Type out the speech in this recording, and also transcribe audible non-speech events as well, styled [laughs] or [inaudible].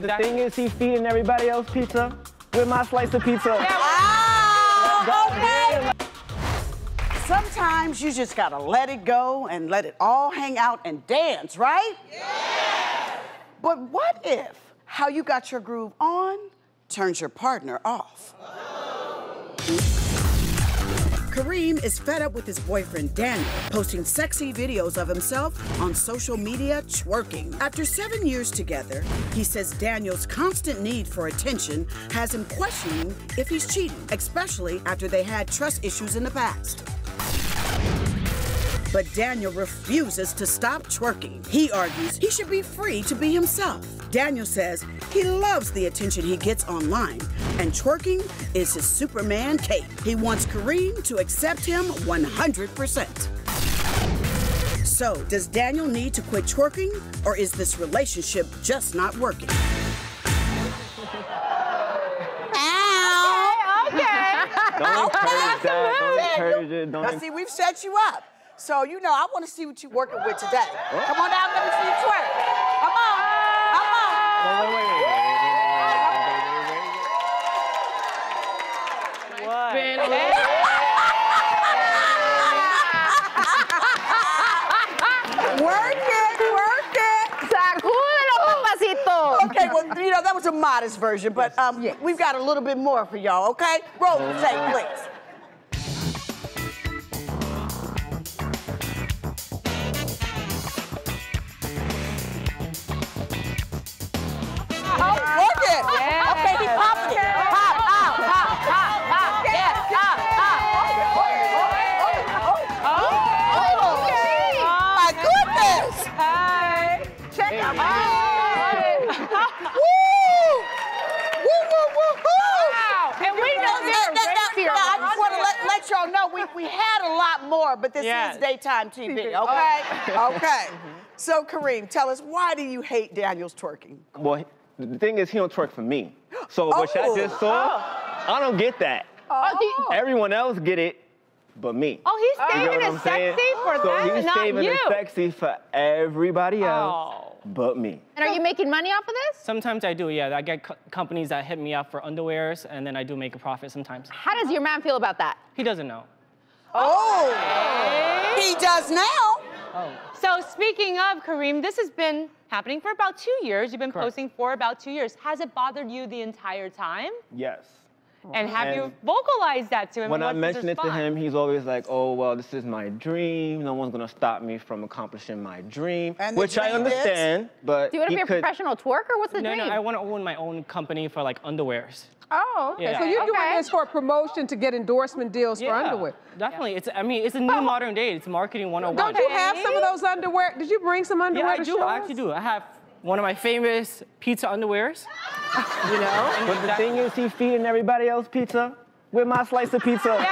The thing is, he's feeding everybody else pizza with my slice of pizza. Oh, okay. Sometimes you just gotta let it go and let it all hang out and dance, right? Yeah. But what if how you got your groove on turns your partner off? Kareem is fed up with his boyfriend Daniel, posting sexy videos of himself on social media twerking. After seven years together, he says Daniel's constant need for attention has him questioning if he's cheating, especially after they had trust issues in the past. But Daniel refuses to stop twerking. He argues he should be free to be himself. Daniel says he loves the attention he gets online, and twerking is his Superman cape. He wants Kareem to accept him 100%. So, does Daniel need to quit twerking, or is this relationship just not working? Ow! Okay. Don't encourage that. Don't encourage it. Don't Now, see, we've set you up. So, you know, I want to see what you're working with today. What? Come on down, let me see you twerk. Come on. Come on. Wait, wait, wait, wait. What? Been work it, work it. Sacúdelo, papacito. Okay, well, you know, that was a modest version, but um, yes. we've got a little bit more for y'all, okay? Roll the tape, please. Check out my Woo! Woo, woo, woo, woo! And we know Now, they're now, now, I just want to let, let y'all know we, we had a lot more, but this Yeah. is daytime TV, okay? Oh. Okay. [laughs] Mm-hmm. So, Kareem, tell us, why do you hate Daniel's twerking? Well, the thing is, he don't twerk for me. So what Oh. y'all just saw, oh. I don't get that. Oh, oh Everyone else get it, but me. oh, he's You know saving what it I'm saying? sexy for so that, he's not saving you. it sexy for everybody else, Oh. But me. And are you making money off of this? Sometimes I do, yeah. I get co- companies that hit me up for underwears, and then I do make a profit sometimes. How does your man feel about that? He doesn't know. Oh! He does now. Oh. So speaking of Kareem, this has been happening for about two years. You've been Correct. posting for about two years. Has it bothered you the entire time? Yes. And have you vocalized that to him? When I what's mention it to him, he's always like, "Oh, well, this is my dream. No one's gonna stop me from accomplishing my dream," And the which I dream is? understand. But Do you want to be a could, professional twerker? What's the No, dream? no, I want to own my own company for like underwears. Oh, okay. Yeah. So you're doing this for promotion to get endorsement deals for underwear. Definitely. It's I mean, it's a new modern day. It's marketing 101. Don't you have some of those underwear? Did you bring some underwear? Yeah, underwear I to do. show I us? actually do. I have one of my famous pizza underwears. you know? and But the thing is, he's feeding everybody else pizza with my slice of pizza. I'm